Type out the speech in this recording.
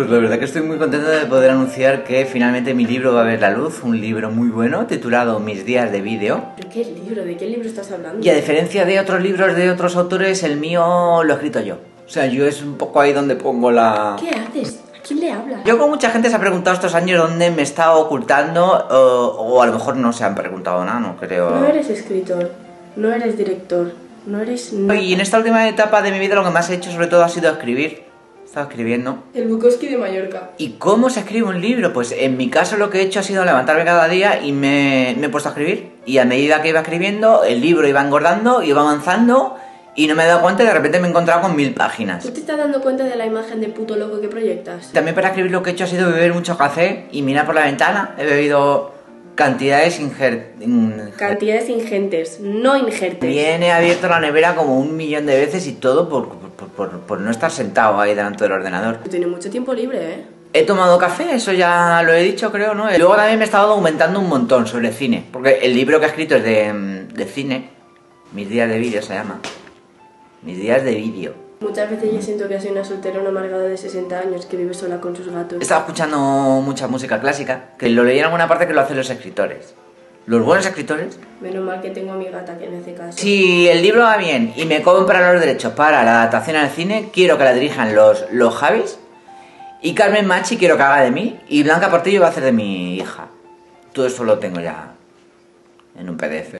Pues la verdad que estoy muy contento de poder anunciar que finalmente mi libro va a ver la luz, un libro muy bueno titulado Mis días de vídeo. ¿Pero qué libro? ¿De qué libro estás hablando? Y a diferencia de otros libros de otros autores, el mío lo he escrito yo. O sea, yo es un poco ahí donde pongo la... ¿Qué haces? ¿A quién le hablas? Yo con mucha gente se ha preguntado estos años dónde me he estado ocultando o, o a lo mejor no se han preguntado nada, no creo. No eres escritor, no eres director, no eres. Y en esta última etapa de mi vida lo que más he hecho sobre todo ha sido escribir. He estado escribiendo. El Bukowski de Mallorca. ¿Y cómo se escribe un libro? Pues en mi caso lo que he hecho ha sido levantarme cada día y me, me he puesto a escribir. Y a medida que iba escribiendo, el libro iba engordando, iba avanzando y no me he dado cuenta y de repente me he encontrado con mil páginas. ¿Tú te estás dando cuenta de la imagen de puto loco que proyectas? También para escribir lo que he hecho ha sido beber mucho café y mirar por la ventana. He bebido cantidades inger... in- Cantidades ingentes, no ingertes. Bien, he abierto la nevera como un millón de veces y todo por, por, no estar sentado ahí delante del ordenador. Tiene mucho tiempo libre, ¿eh? He tomado café, eso ya lo he dicho, creo, ¿no? Luego también me he estado documentando un montón sobre cine, porque el libro que he escrito es de, mm, de cine, Mis días de vídeo se llama. Mis días de vídeo. Muchas veces yo siento que soy una solterona amargada de 60 años que vive sola con sus gatos. He estado escuchando mucha música clásica, que lo leí en alguna parte que lo hacen los escritores. Los buenos escritores Menos mal que tengo a mi gata que me hace caso. Si el libro va bien y me compran los derechos para la adaptación al cine, quiero que la dirijan los, los Javis. Y Carmen Machi quiero que haga de mí. Y Blanca Portillo va a hacer de mi hija. Todo eso lo tengo ya en un PDF.